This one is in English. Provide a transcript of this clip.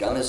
gunners